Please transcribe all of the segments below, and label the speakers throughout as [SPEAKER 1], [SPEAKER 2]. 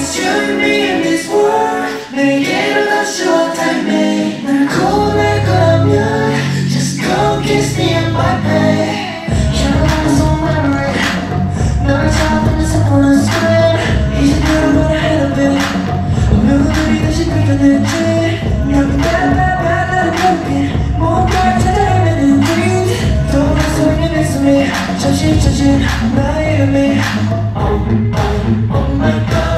[SPEAKER 1] things you and me in this world 내게로 다시 와 time me 날 꺼낼 거라면 Just go kiss me and bye bye You're not a soul memory 너를 잡는 새로운 screen 이제 다른 걸 해도 돼 운명은 우리 다시 펼쳐냈지 너무 따라바라는 눈빛 뭔가 찾아내는 dreams 돌아서 있는 내 숨이 저질저질 나의 의미 Oh, oh, oh my god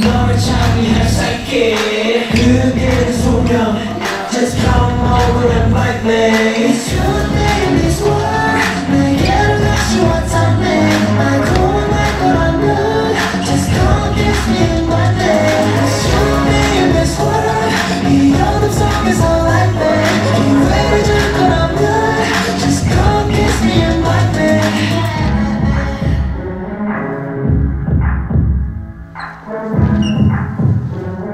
[SPEAKER 1] 너를 찬양할게.